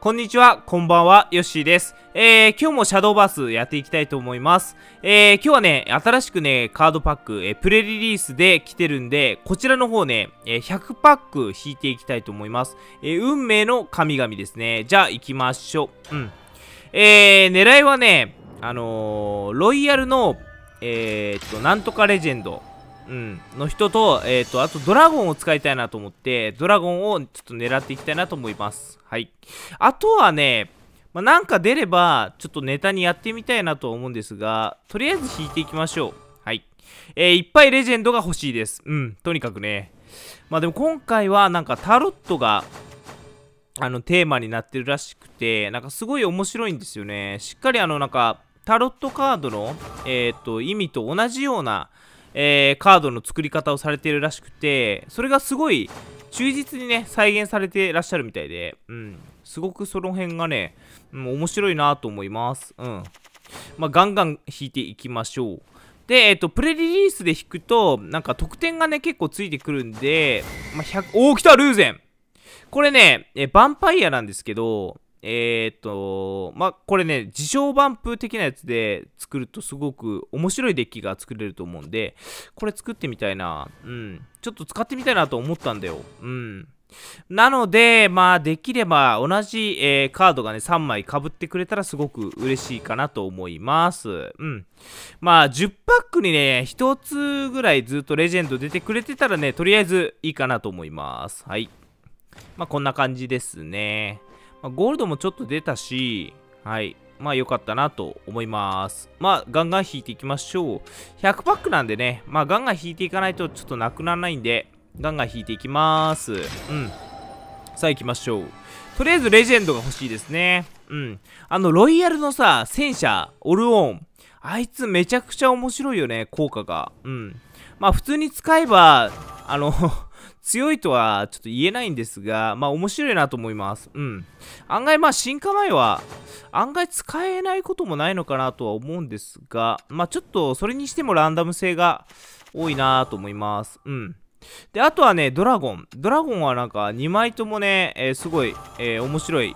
こんにちは、こんばんは、ヨッシーです。えー、今日もシャドーバースやっていきたいと思います。えー、今日はね、新しくね、カードパック、えー、プレリリースで来てるんで、こちらの方ね、え、100パック引いていきたいと思います。え、運命の神々ですね。じゃあ、行きましょう。うん。えー、狙いはね、あの、ロイヤルの、えー、っと、なんとかレジェンド。うん、の人と、えっ、ー、と、あとドラゴンを使いたいなと思って、ドラゴンをちょっと狙っていきたいなと思います。はい。あとはね、まあ、なんか出れば、ちょっとネタにやってみたいなと思うんですが、とりあえず引いていきましょう。はい。えー、いっぱいレジェンドが欲しいです。うん、とにかくね。まあでも今回はなんかタロットが、あの、テーマになってるらしくて、なんかすごい面白いんですよね。しっかりあの、なんか、タロットカードの、えっ、ー、と、意味と同じような、えー、カードの作り方をされているらしくて、それがすごい忠実にね、再現されてらっしゃるみたいで、うん、すごくその辺がね、うん、面白いなと思います。うん。まあ、ガンガン引いていきましょう。で、えっ、と、プレリリースで引くと、なんか得点がね、結構ついてくるんで、まあ、100、おー、来たルーゼンこれね、え、ヴァンパイアなんですけど、えー、っと、まあ、これね、自称バンプ的なやつで作るとすごく面白いデッキが作れると思うんで、これ作ってみたいな。うん。ちょっと使ってみたいなと思ったんだよ。うん。なので、まあ、できれば同じ、えー、カードがね、3枚被ってくれたらすごく嬉しいかなと思います。うん。まあ、10パックにね、1つぐらいずっとレジェンド出てくれてたらね、とりあえずいいかなと思います。はい。まあ、こんな感じですね。まあ、ゴールドもちょっと出たし、はい。まあ良かったなと思います。まあガンガン引いていきましょう。100パックなんでね、まあガンガン引いていかないとちょっとなくならないんで、ガンガン引いていきます。うん。さあ行きましょう。とりあえずレジェンドが欲しいですね。うん。あの、ロイヤルのさ、戦車、オルオン。あいつめちゃくちゃ面白いよね、効果が。うん。まあ普通に使えば、あの強いとはちょっと言えないんですが、まあ面白いなと思います。うん。案外まあ進化前は案外使えないこともないのかなとは思うんですが、まあちょっとそれにしてもランダム性が多いなと思います。うん。で、あとはね、ドラゴン。ドラゴンはなんか2枚ともね、えー、すごい、えー、面白い、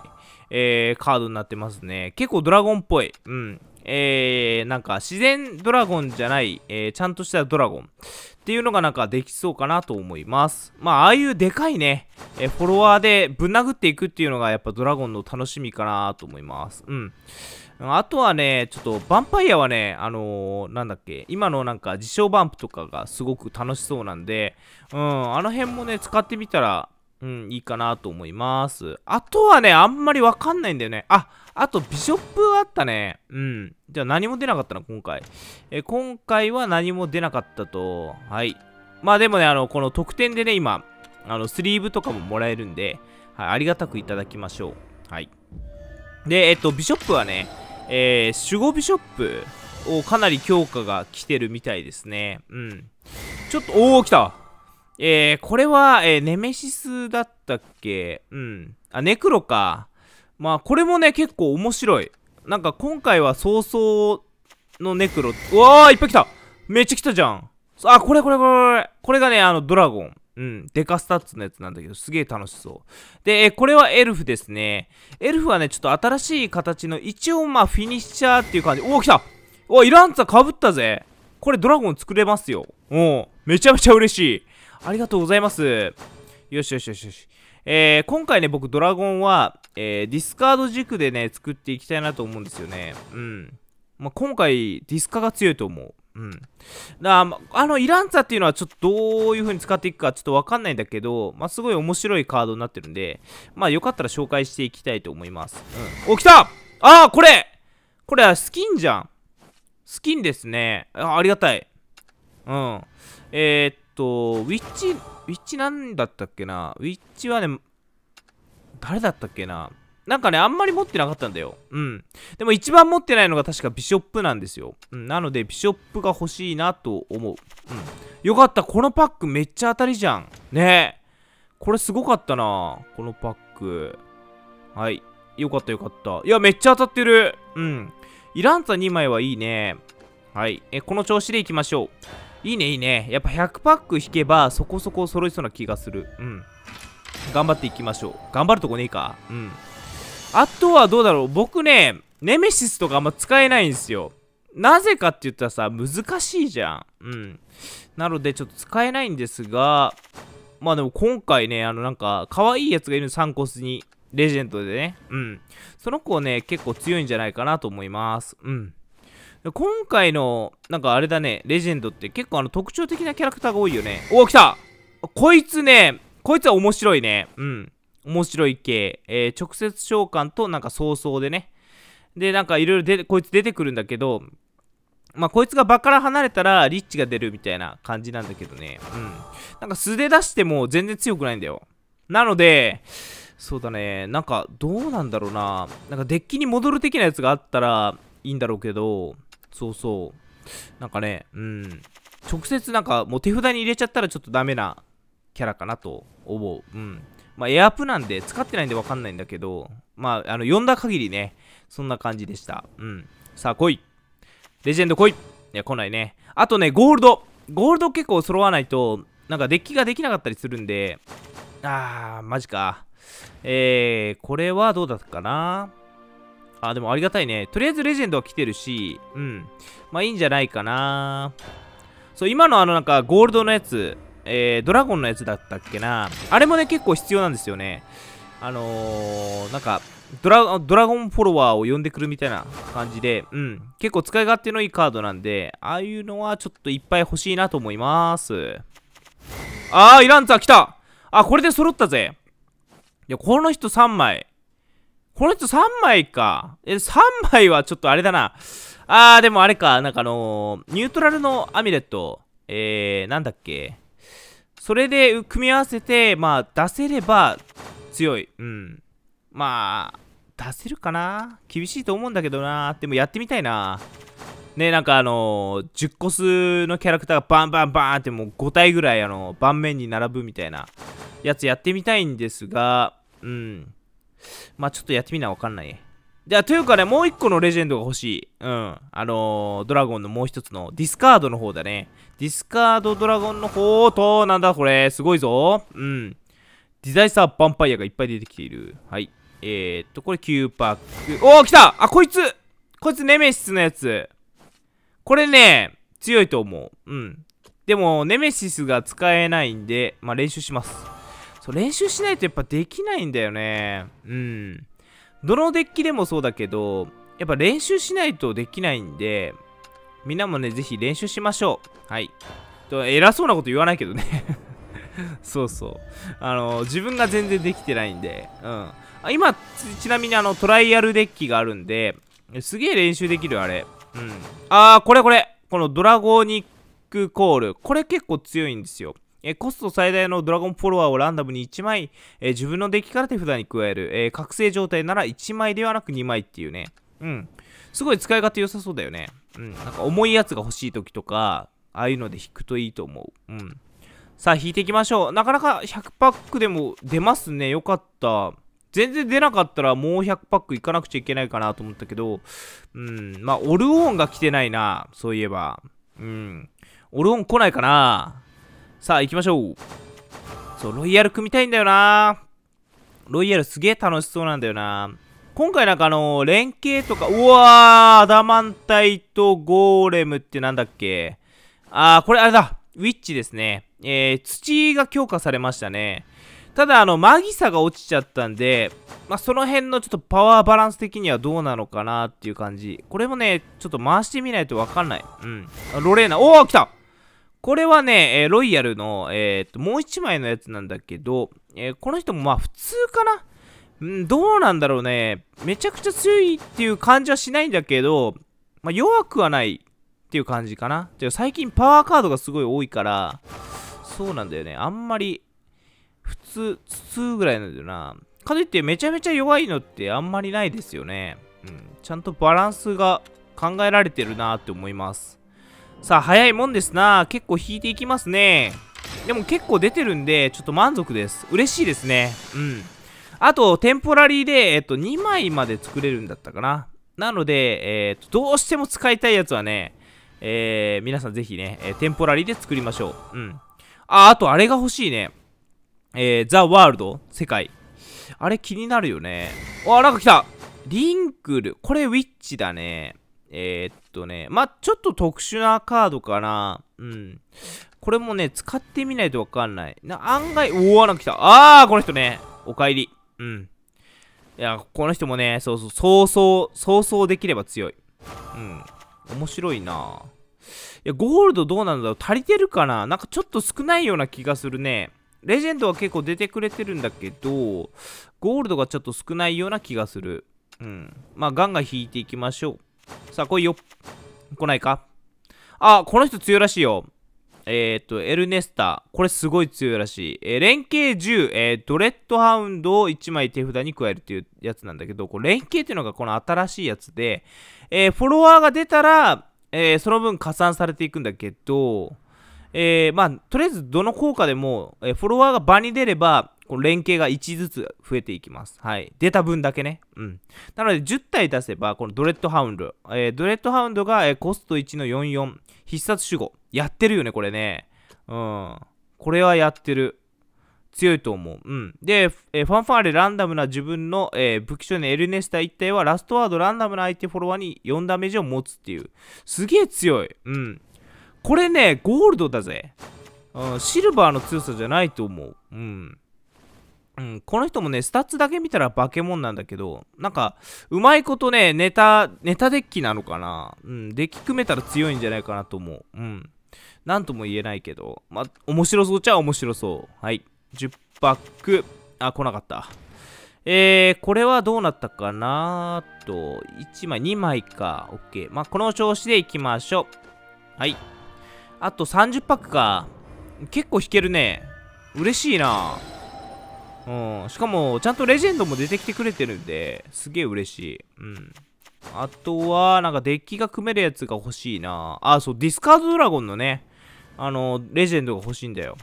えー、カードになってますね。結構ドラゴンっぽい。うん。えー、なんか自然ドラゴンじゃない、えー、ちゃんとしたドラゴンっていうのがなんかできそうかなと思います。まあ、ああいうでかいね、えー、フォロワーでぶん殴っていくっていうのがやっぱドラゴンの楽しみかなと思います。うん。あとはね、ちょっと、ヴァンパイアはね、あのー、なんだっけ、今のなんか自称バンプとかがすごく楽しそうなんで、うん、あの辺もね、使ってみたら、うん、いいかなと思います。あとはね、あんまりわかんないんだよね。あ、あと、ビショップあったね。うん。じゃあ何も出なかったな、今回。え今回は何も出なかったと。はい。まあでもね、あの、この特典でね、今、あの、スリーブとかももらえるんで、はい、ありがたくいただきましょう。はい。で、えっと、ビショップはね、えー、守護ビショップをかなり強化が来てるみたいですね。うん。ちょっと、おー、来たえー、これは、えー、ネメシスだったっけ？うん。あ、ネクロか。まあ、これもね、結構面白い。なんか今回は早々のネクロ。うわーいっぱい来ためっちゃ来たじゃんあ、これこれこれこれ。これがね、あの、ドラゴン。うん。デカスタッツのやつなんだけど、すげえ楽しそう。で、えこれはエルフですね。エルフはね、ちょっと新しい形の、一応まあ、フィニッシャーっていう感じ。おお、来たおイランツァかぶったぜこれドラゴン作れますよ。おめちゃめちゃ嬉しい。ありがとうございます。よしよしよしよし。えー、今回ね、僕、ドラゴンは、えー、ディスカード軸でね、作っていきたいなと思うんですよね。うん。まあ、今回、ディスカが強いと思う。うん。だまあの、イランツァっていうのはちょっとどういう風に使っていくかちょっとわかんないんだけど、まあ、すごい面白いカードになってるんで、まあ、よかったら紹介していきたいと思います。うん。お、来たああ、これこれはスキンじゃん。スキンですね。あありがたい。うん。えー、っと、ウィッチ、ウィッチなんだったっけな？ウィッチはね、誰だったっけな？なんかね、あんまり持ってなかったんだよ。うん。でも一番持ってないのが確かビショップなんですよ。うん。なので、ビショップが欲しいなと思う。うん。よかった。このパックめっちゃ当たりじゃん。ねえ。これすごかったな。このパック。はい。よかったよかった。いや、めっちゃ当たってる。うん。イランツァ2枚はいいね。はい。え、この調子でいきましょう。いいね、いいね。やっぱ100パック引けば、そこそこ揃いそうな気がする。うん。頑張っていきましょう。頑張るとこねえか。うん。あとはどうだろう僕ね、ネメシスとかあんま使えないんですよ。なぜかって言ったらさ、難しいじゃん。うん。なので、ちょっと使えないんですが、まあでも今回ね、あのなんか、可愛いやつがいるサンコスに、レジェンドでね。うん。その子ね、結構強いんじゃないかなと思います。うん。今回の、なんかあれだね、レジェンドって結構あの特徴的なキャラクターが多いよね。おお、来たこいつね、こいつは面白いね。うん。面白い系。えー、直接召喚となんか早々でね。で、なんかいろいろ、こいつ出てくるんだけど、まあ、こいつが場から離れたらリッチが出るみたいな感じなんだけどね。うん。なんか素で出しても全然強くないんだよ。なので、そうだね。なんかどうなんだろうな。なんかデッキに戻る的なやつがあったらいいんだろうけど、そうそう。なんかね、うん。直接なんかもう手札に入れちゃったらちょっとダメなキャラかなと思う。うん。まあ、エアプなんで使ってないんでわかんないんだけど、まあ、あの、読んだ限りね、そんな感じでした。うん。さあ、来い。レジェンド来い。いや、来ないね。あとね、ゴールド。ゴールド結構揃わないと、なんかデッキができなかったりするんで、あー、マジか。えー、これはどうだったかなあ、でもありがたいね。とりあえずレジェンドは来てるし、うん。まあいいんじゃないかな。そう、今のあのなんかゴールドのやつ、えー、ドラゴンのやつだったっけな。あれもね、結構必要なんですよね。あのー、なんか、ドラ、ドラゴンフォロワーを呼んでくるみたいな感じで、うん。結構使い勝手のいいカードなんで、ああいうのはちょっといっぱい欲しいなと思います。あー、イランツァ来たあ、これで揃ったぜ。いや、この人3枚。この人3枚か。え、3枚はちょっとあれだな。あー、でもあれか。なんかあのー、ニュートラルのアミュレット。えー、なんだっけ。それで組み合わせて、まあ、出せれば強い。うん。まあ、出せるかな厳しいと思うんだけどな。でもやってみたいな。ね、なんかあのー、10コスのキャラクターがバンバンバンってもう5体ぐらいあの、盤面に並ぶみたいなやつやってみたいんですが、うん。まあちょっとやってみなわかんない。じゃあ、というかね、もう一個のレジェンドが欲しい。うん。あのー、ドラゴンのもう一つのディスカードの方だね。ディスカードドラゴンの方と、なんだこれ、すごいぞ。うん。ディザイサーヴァンパイアがいっぱい出てきている。はい。えー、っと、これ9パック。おー、来たあ、こいつこいつネメシスのやつ。これね、強いと思う。うん。でも、ネメシスが使えないんで、まあ、練習します。そう、練習しないとやっぱできないんだよね。うん。どのデッキでもそうだけど、やっぱ練習しないとできないんで、みんなもね、ぜひ練習しましょう。はい。と偉そうなこと言わないけどね そうそう。あの、自分が全然できてないんで、うん。あ今ちなみにあの、トライアルデッキがあるんで、すげえ練習できる、あれ。うん。あー、これこれ。このドラゴニックコール。これ結構強いんですよ。えコスト最大のドラゴンフォロワーをランダムに1枚、え自分のデッキから手札に加える。え覚醒状態なら1枚ではなく2枚っていうね。うん。すごい使い勝手良さそうだよね。うん。なんか重いやつが欲しい時とか、ああいうので引くといいと思う。うん。さあ、引いていきましょう。なかなか100パックでも出ますね。よかった。全然出なかったらもう100パックいかなくちゃいけないかなと思ったけど、うん、まあ、オルオーンが来てないな、そういえば。うん。オルオーン来ないかなさあ、行きましょう。そう、ロイヤル組みたいんだよなロイヤルすげえ楽しそうなんだよな今回なんかあのー、連携とか、うわー、アダマンタイトゴーレムってなんだっけあー、これあれだ。ウィッチですね。えー、土が強化されましたね。ただ、あの、マギサが落ちちゃったんで、まあ、その辺のちょっとパワーバランス的にはどうなのかなっていう感じ。これもね、ちょっと回してみないとわかんない。うん。ロレーナ、おー来たこれはね、え、ロイヤルの、えー、っと、もう一枚のやつなんだけど、え、この人もまあ普通かな？んどうなんだろうね。めちゃくちゃ強いっていう感じはしないんだけど、まあ、弱くはないっていう感じかな。じゃ最近パワーカードがすごい多いから、そうなんだよね。あんまり普通、普通ぐらいなんだよな。かといってめちゃめちゃ弱いのってあんまりないですよね。うん。ちゃんとバランスが考えられてるなって思います。さあ、早いもんですな。結構引いていきますね。でも結構出てるんで、ちょっと満足です。嬉しいですね。うん。あと、テンポラリーで、えっと、2枚まで作れるんだったかな。なので、え、っと、どうしても使いたいやつはね、えー、皆さんぜひね、えー、テンポラリーで作りましょう。うん。あ、あとあれが欲しいね。えー、ザ・ワールド世界。あれ気になるよね。あ、なんか来たリンクル。これウィッチだね。えー、っとね。まあ、ちょっと特殊なカードかな。うん。これもね、使ってみないとわかんない。な案外、おお、なんか来た。あー、この人ね。お帰り。うん。いや、この人もね、そうそう、そうそう、そうそうできれば強い。うん。面白いないや、ゴールドどうなんだろう足りてるかな？なんかちょっと少ないような気がするね。レジェンドは結構出てくれてるんだけど、ゴールドがちょっと少ないような気がする。うん。まあ、ガンガン引いていきましょう。さあ、来いよ。来ないか？あ、この人強いらしいよ。えっ、と、エルネスタ。これすごい強いらしい。えー、連携10、えー、ドレッドハウンドを1枚手札に加えるっていうやつなんだけど、これ連携っていうのがこの新しいやつで、えフォロワーが出たら、えその分加算されていくんだけど、えまあ、とりあえずどの効果でも、えフォロワーが場に出れば、この連携が1ずつ増えていきます。はい。出た分だけね。うん。なので、10体出せば、このドレッドハウンド。えー、ドレッドハウンドが、えー、コスト1の44。必殺守護。やってるよね、これね。うん。これはやってる。強いと思う。うん。で、えー、ファンファーレランダムな自分の、えー、武器商のエルネスタ一体はラストワードランダムな相手フォロワーに4ダメージを持つっていう。すげえ強い。うん。これね、ゴールドだぜ。うん、シルバーの強さじゃないと思う。うん。うん、この人もね、スタッツだけ見たら化け物なんだけど、なんか、うまいことね、ネタ、ネタデッキなのかなうん、デッキ組めたら強いんじゃないかなと思う。うん。なんとも言えないけど、まあ、面白そうっちゃ面白そう。はい。10パック。あ、来なかった。えー、これはどうなったかなと、1枚、2枚か。OK。まあ、この調子でいきましょう。はい。あと30パックか。結構引けるね。嬉しいなうん。しかも、ちゃんとレジェンドも出てきてくれてるんで、すげえ嬉しい。うん。あとは、なんかデッキが組めるやつが欲しいな。あ、そう、ディスカードドラゴンのね、あの、レジェンドが欲しいんだよ。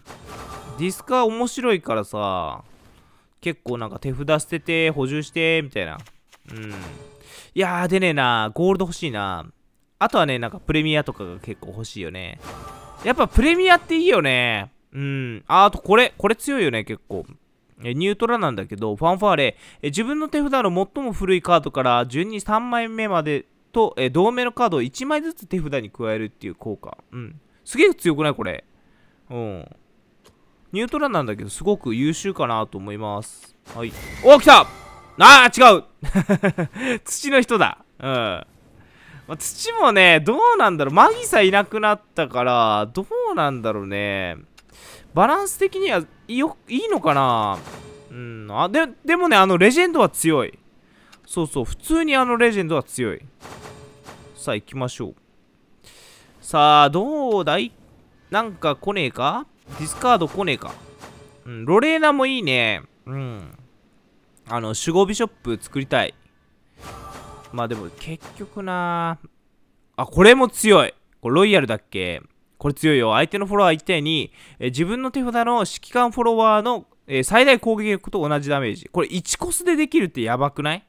ディスカー面白いからさ、結構なんか手札捨てて、補充して、みたいな。うん。いやー、出ねえな。ゴールド欲しいな。あとはね、なんかプレミアとかが結構欲しいよね。やっぱプレミアっていいよね。うん。あ、あとこれ、これ強いよね、結構。ニュートラなんだけど、ファンファーレ、自分の手札の最も古いカードから順に3枚目までと、え同盟のカードを1枚ずつ手札に加えるっていう効果。うん。すげえ強くないこれ。うん。ニュートラなんだけど、すごく優秀かなと思います。はい。お来たあー違う 土の人だ。うん。ま、土もね、どうなんだろう。マギさいなくなったから、どうなんだろうね。バランス的にはいよいいのかな？うんあででもねあのレジェンドは強い。そうそう普通にあのレジェンドは強い。さあ行きましょう。さあどうだい？なんか来ねえか？ディスカード来ねえか？うんロレーナもいいね。うん。あの守護ビショップ作りたい。まあでも結局なあこれも強い。これロイヤルだっけ？これ強いよ。相手のフォロワー1体に、え自分の手札の指揮官フォロワーの、え最大攻撃力と同じダメージ。これ1コスでできるってやばくない？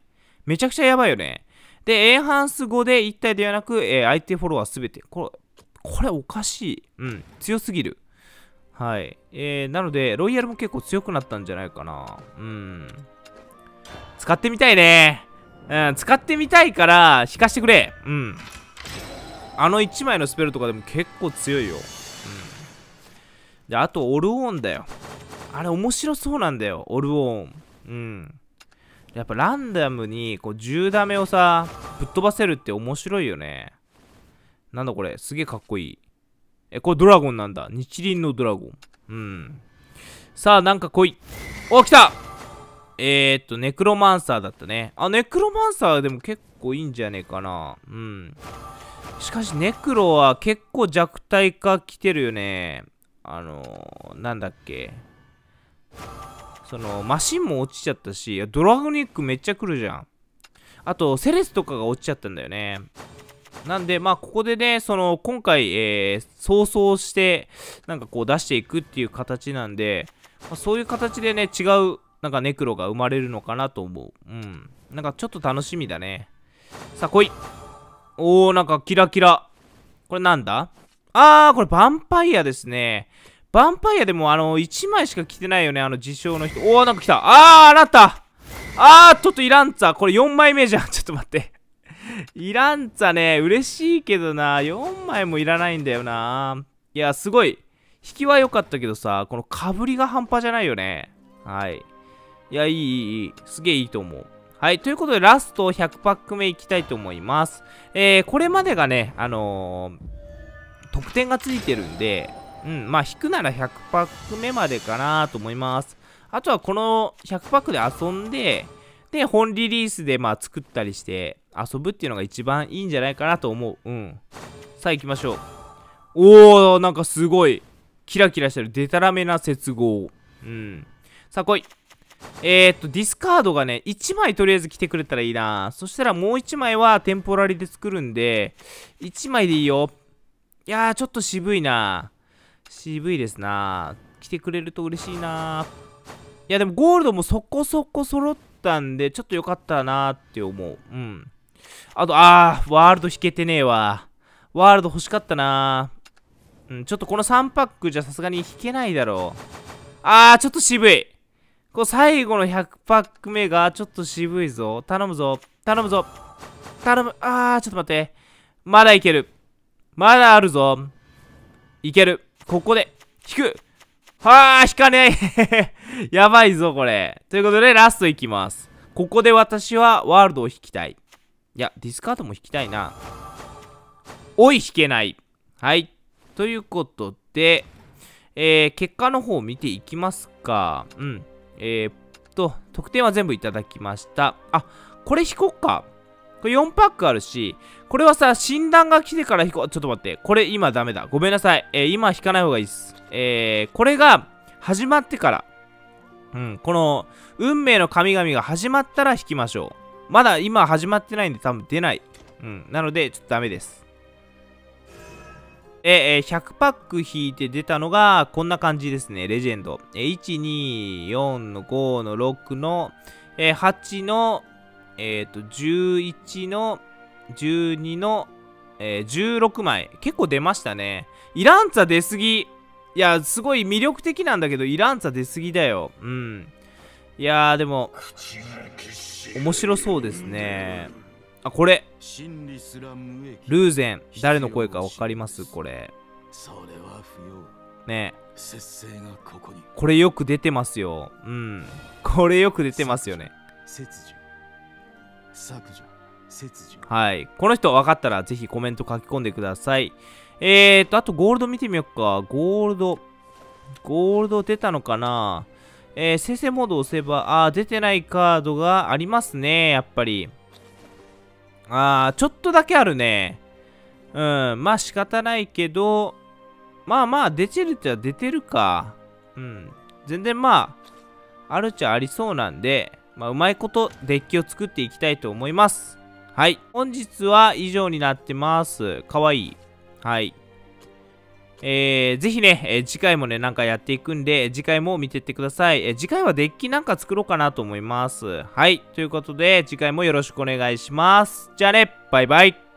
めちゃくちゃやばいよね。で、エンハンス5で1体ではなく、え相手フォロワーすべて。これ、これおかしい。うん。強すぎる。はい。えー、なので、ロイヤルも結構強くなったんじゃないかな。うん。使ってみたいね。うん、使ってみたいから、引かしてくれ。うん。あの1枚のスペルとかでも結構強いよ。うん。で、あと、オルオーンだよ。あれ面白そうなんだよ、オルオーン。うん。やっぱランダムにこう10ダメをさ、ぶっ飛ばせるって面白いよね。なんだこれ、すげえかっこいい。え、これドラゴンなんだ。日輪のドラゴン。うん。さあ、なんか来い。お、来たえー、っと、ネクロマンサーだったね。あ、ネクロマンサーでも結構いいんじゃねえかな。うん。しかし、ネクロは結構弱体化来てるよね。あのー、なんだっけ。その、マシンも落ちちゃったし、ドラゴニックめっちゃ来るじゃん。あと、セレスとかが落ちちゃったんだよね。なんで、まあ、ここでね、その、今回、えー、早々して、なんかこう出していくっていう形なんで、まあ、そういう形でね、違う、なんかネクロが生まれるのかなと思う。うん。なんかちょっと楽しみだね。さあ、来いおー、なんかキラキラ。これなんだ？あー、これヴァンパイアですね。ヴァンパイアでもあの、1枚しか着てないよね、あの、自称の人。おー、なんか来た。あー、なた。あーちょっとイランツァこれ4枚目じゃん。ちょっと待って。イランツァね。嬉しいけどな。4枚もいらないんだよな。いやすごい。引きは良かったけどさこのかぶりが半端じゃないよね。はい。いやいいいい。すげえいいと思う。はい。ということで、ラスト100パック目いきたいと思います。えー、これまでがね、あのー、得点がついてるんで、うん、まあ、引くなら100パック目までかなと思います。あとはこの100パックで遊んで、で、本リリースでまあ作ったりして遊ぶっていうのが一番いいんじゃないかなと思う。うん。さあ行きましょう。おー、なんかすごい。キラキラしてる。デタラメな接合。うん。さあ来い。えー、っと、ディスカードがね、1枚とりあえず来てくれたらいいな。そしたらもう1枚はテンポラリで作るんで、1枚でいいよ。いやー、ちょっと渋いな。渋いですな。来てくれると嬉しいな。いや、でもゴールドもそこそこ揃ったんで、ちょっと良かったなって思う。うん。あと、あー、ワールド引けてねえわ。ワールド欲しかったなうん、ちょっとこの3パックじゃさすがに引けないだろう。あー、ちょっと渋い。こう最後の100パック目がちょっと渋いぞ。頼むぞ。頼むぞ。頼む。あー、ちょっと待って。まだいける。まだあるぞ。いける。ここで、引く。はあ、引かねえ。やばいぞ、これ。ということで、ラストいきます。ここで私はワールドを引きたい。いや、ディスカードも引きたいな。おい、引けない。はい。ということで、えー、結果の方を見ていきますか。うん。えー、っと、得点は全部いただきました。あ、これ引こっか。これ4パックあるし、これはさ、診断が来てから引こう。ちょっと待って。これ今ダメだ。ごめんなさい。えー、今引かない方がいいです。えー、これが始まってから、うん、この、運命の神々が始まったら引きましょう。まだ今始まってないんで多分出ない。うん、なので、ちょっとダメです。えー、100パック引いて出たのが、こんな感じですね、レジェンド。えー、1、2、4の5の6の、えー、8の、えっ、ー、と、11の、12の、えー、16枚。結構出ましたね。イランツァ出すぎ。いや、すごい魅力的なんだけど、イランツァ出すぎだよ。うん。いやー、でも、面白そうですね。あ、これ。ルーゼン。誰の声か分かります？これ。ねこれよく出てますよ。うん。これよく出てますよね。はい。この人分かったらぜひコメント書き込んでください。えーと、あとゴールド見てみようか。ゴールド。ゴールド出たのかな？えー、生成モードを押せば、あー、出てないカードがありますね、やっぱり。あー、ちょっとだけあるね。うん、まあ仕方ないけど、まあまあ出てるっちゃ出てるか。うん。全然まあ、あるっちゃありそうなんで、まあうまいことデッキを作っていきたいと思います。はい。本日は以上になってます。かわいい。はい。えー、ぜひね、えー、次回もね、なんかやっていくんで、次回も見てってください。えー、次回はデッキなんか作ろうかなと思います。はい。ということで、次回もよろしくお願いします。じゃあね、バイバイ。